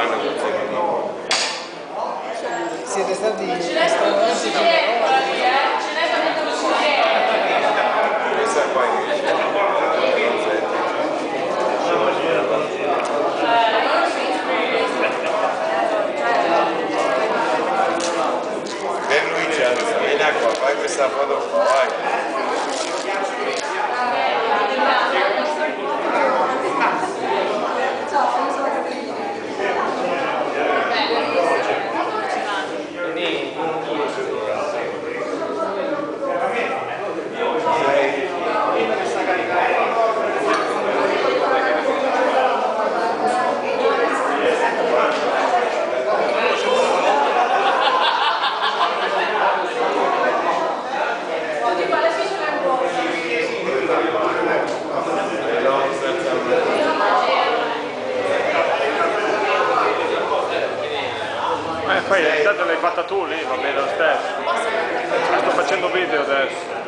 Campana conservativo. Siete stati stravolti da Questa qua invece Per Luigi, vieni acqua, fai questa foto, vai. Poi intanto l'hai fatta tu lì, va bene lo stesso. Sto facendo video adesso.